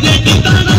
できた